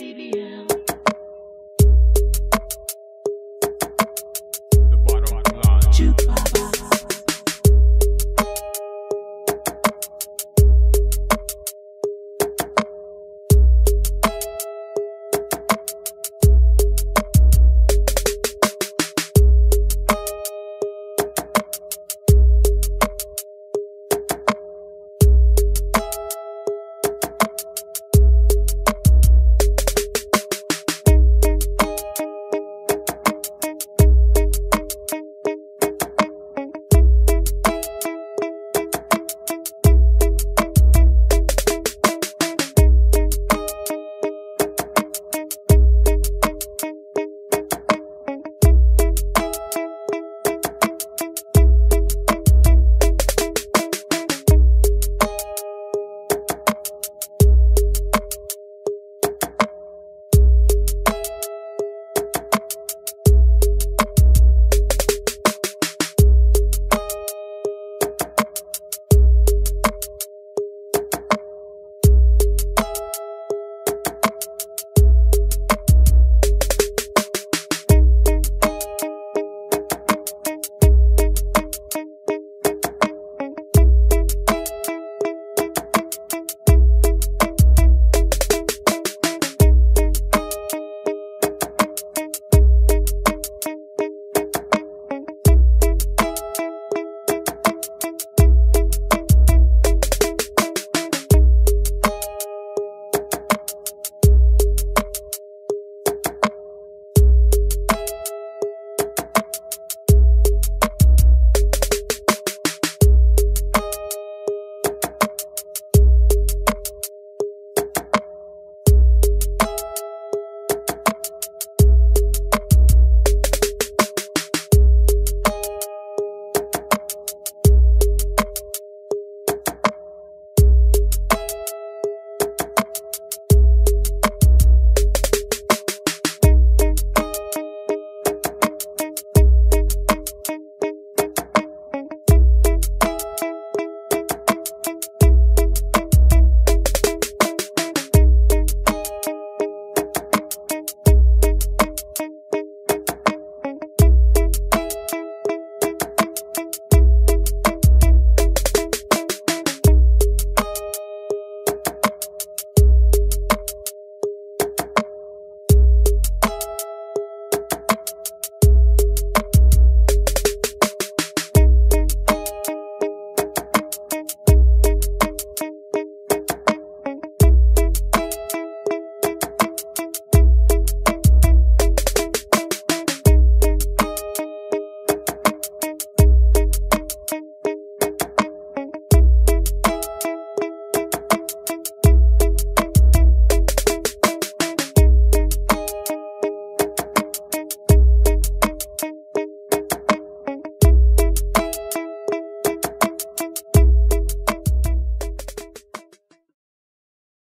CBS.